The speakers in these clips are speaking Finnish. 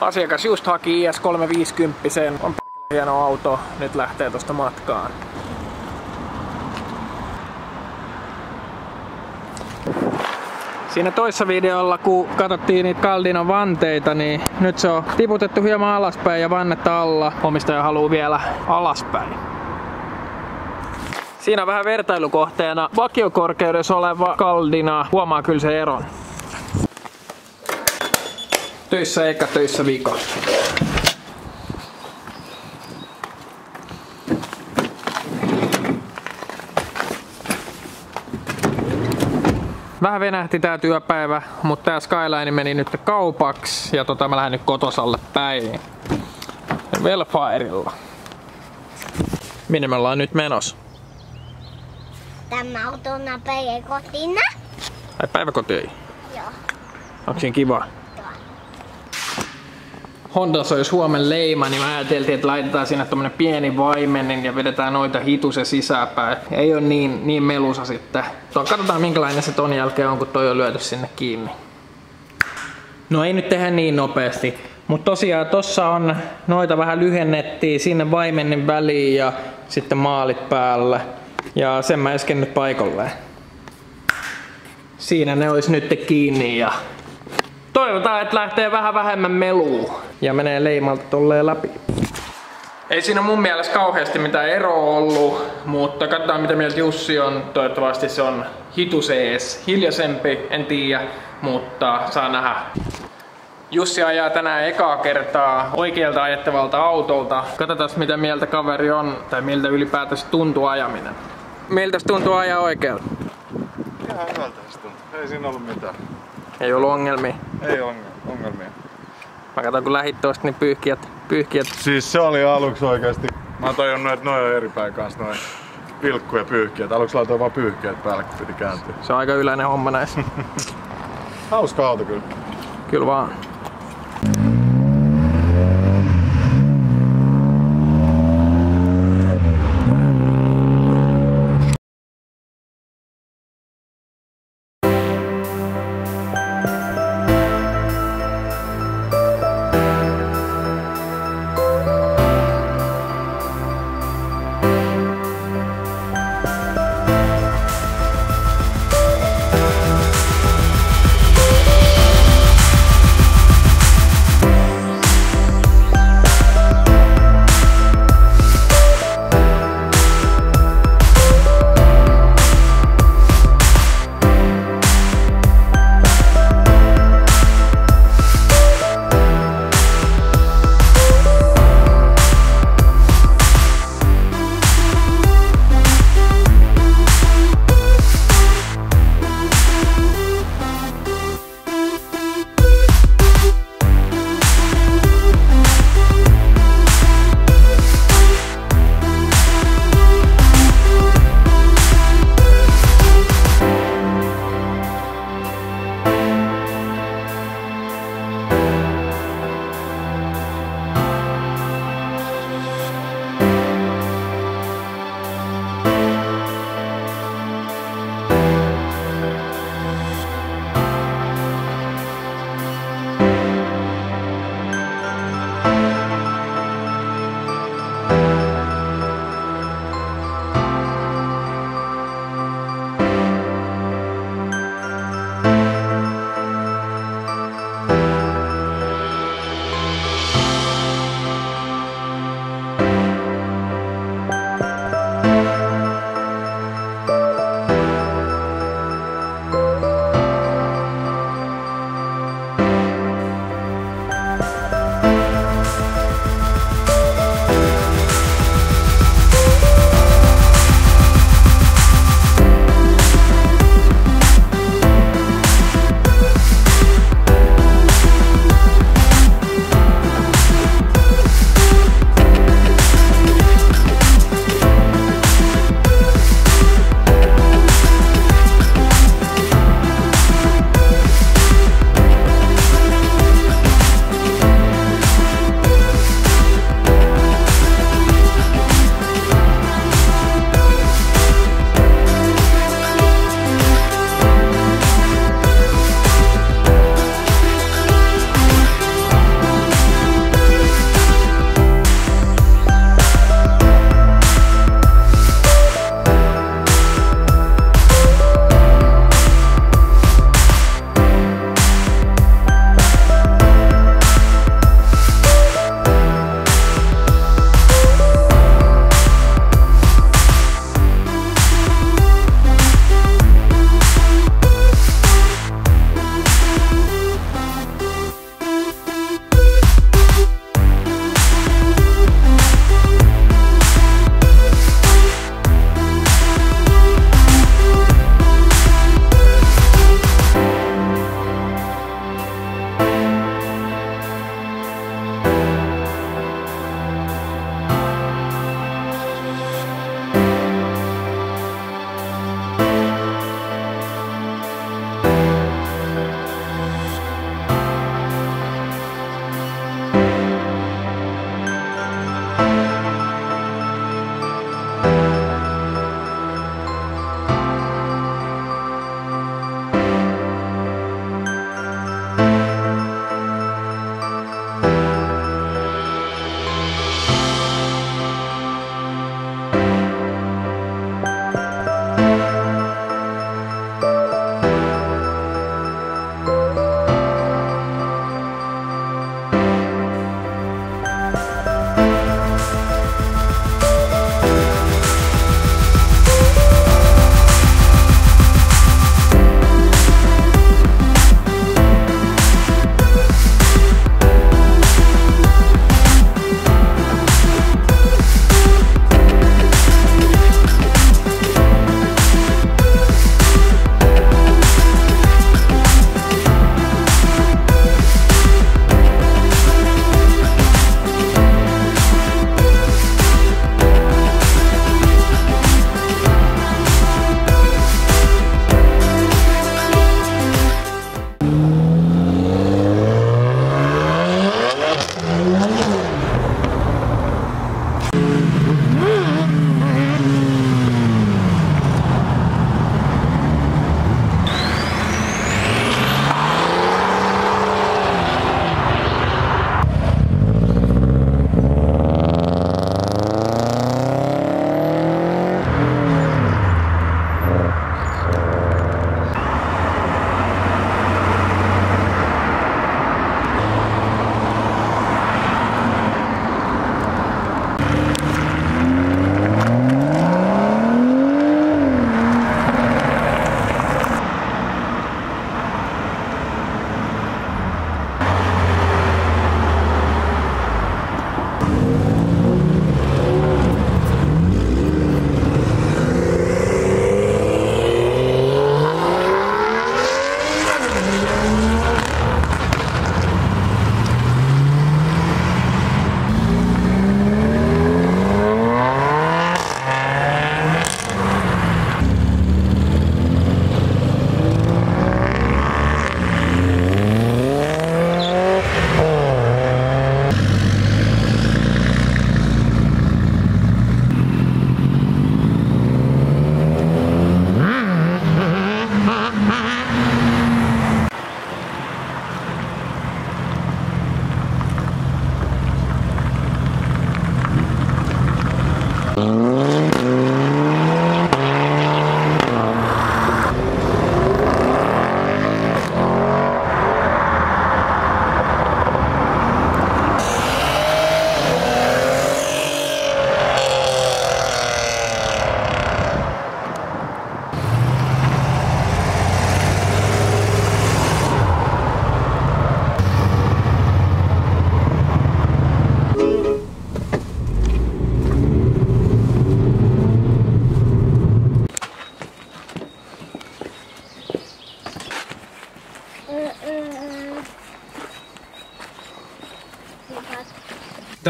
Asiakas just haki IS350. On hieno auto. Nyt lähtee tosta matkaan. Siinä toissa videolla, kun katsottiin niitä Kaldinon vanteita, niin nyt se on tiputettu hieman alaspäin ja vannetta alla. Omistaja haluaa vielä alaspäin. Siinä vähän vertailukohteena vakiokorkeudessa oleva Kaldina. Huomaa kyllä se eron. Töissä eka, töissä vika. Vähän venähti tää työpäivä, mutta tää Skyline meni nyt kaupaksi ja tota mä lähden nyt kotosalle päin. Velfireilla. Minne me ollaan nyt menossa? Tämä auto on päiväkotiin. Ai päiväkotiin? Joo. Onko siinä kiva? Honda soi Suomen leima, niin mä ajateltiin, että laitetaan sinne tommonen pieni vaimenin ja vedetään noita hitusen sisäpäin. Ei ole niin, niin melusa sitten. Tuo, katsotaan minkälainen se ton jälkeen on, kun toi on lyöty sinne kiinni. No ei nyt tehdä niin nopeasti. Mutta tosiaan tossa on noita vähän lyhennettiin sinne vaimenin väliin ja sitten maalit päälle. Ja sen mä nyt paikalleen. Siinä ne olisi nyt kiinni ja toivotaan, että lähtee vähän vähemmän melua ja menee leimalta tolleen läpi. Ei siinä mun mielestä kauheasti mitään eroa ollut, mutta katsotaan mitä mieltä Jussi on. Toivottavasti se on hitusees, hiljaisempi, en tiedä, mutta saa nähdä. Jussi ajaa tänään ekaa kertaa oikealta ajettavalta autolta. Katsotaan mitä mieltä kaveri on, tai miltä ylipäätänsä tuntuu ajaminen. Miltä tuntuu ajaa oikealta? Ihan hyvältä se tuntuu. Ei siinä ollut mitään. Ei ollut ongelmia. Ei ongelmia. Mä katson kun lähit tosta, niin pyyhkiät, pyyhkiät. Siis se oli aluksi oikeasti. Mä oon tajunnut, että noin on eri päin kanssa noin pilkku ja pyyhkiät. Aluksi laitoin vaan pyyhkiät päälle, kun piti kääntyä. Se on aika yleinen homma näissä. Hauska auto kyllä. Kyllä vaan.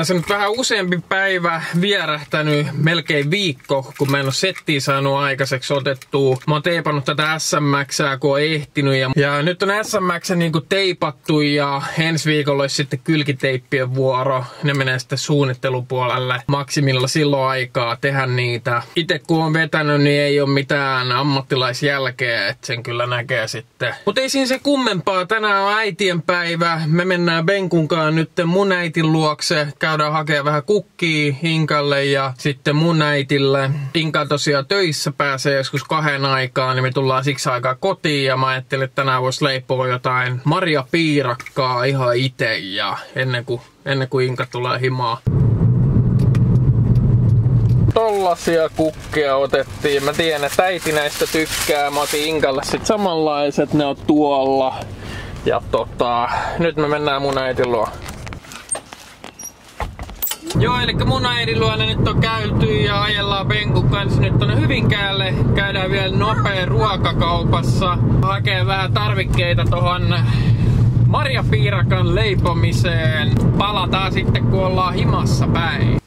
Tässä nyt vähän useampi päivä vierähtänyt, melkein viikko, kun mä en ole settiä saanut aikaiseksi otettua. Mä oon teipannut tätä SMX, kun on ehtinyt. Ja, ja nyt on SMX niinku teipattu ja ensi viikolla olisi sitten kylkiteippien vuoro. Ne menee sitten suunnittelupuolelle maksimilla silloin aikaa tehdä niitä. Itse kun on vetänyt, niin ei ole mitään ammattilaisjälkeä, että sen kyllä näkee sitten. Mutta ei siinä se kummempaa. Tänään on äitien päivä. Me mennään Benkunkaan nyt mun äitin luokse. Käydään hakemaan vähän kukkii Inkalle ja sitten mun äitille. Inka tosiaan töissä pääsee joskus kahden aikaan, niin me tullaan siksi aikaa kotiin ja mä ajattelin, että tänään voisi leipoa jotain Maria Piirakkaa ihan itse ja ennen kuin, ennen kuin Inka tulee himaa tollasia kukkia otettiin. Mä tiedän, että äiti näistä tykkää. Mä otin Inkalle sit samanlaiset, ne on tuolla. Ja tota, nyt me mennään mun äitin luo. Joo, eli mun äidin luona nyt on käyty ja ajellaan Benkun kanssa nyt tonne Hyvinkäälle. Käydään vielä nopea ruokakaupassa. Hakee vähän tarvikkeita tohon Maria Piirakan leipomiseen. Palataan sitten kun ollaan himassa päin.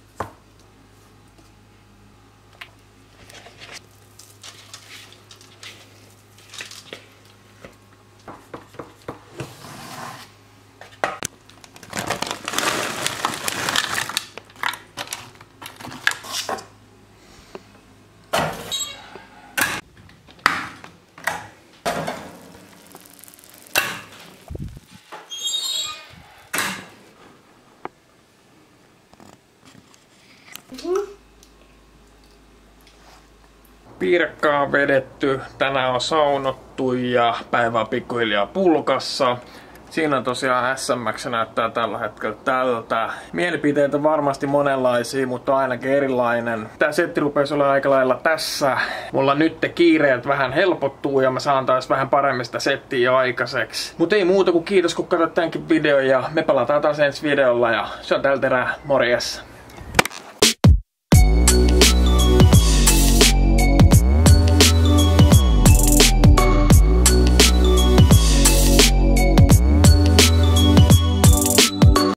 Piirakkaa on vedetty, tänään on saunottu ja päivä on pikkuhiljaa pulkassa. Siinä tosiaan SMX näyttää tällä hetkellä tältä. Mielipiteitä varmasti monenlaisia, mutta ainakin erilainen. Tää setti rupesi olla aika lailla tässä. Mulla nyt kiireet vähän helpottuu ja mä saan taas vähän paremmin sitä settiä aikaiseksi. Mutta ei muuta kuin kiitos kun katsot tämänkin videon ja me palataan taas ensi videolla ja se on tältä erää. Morjes!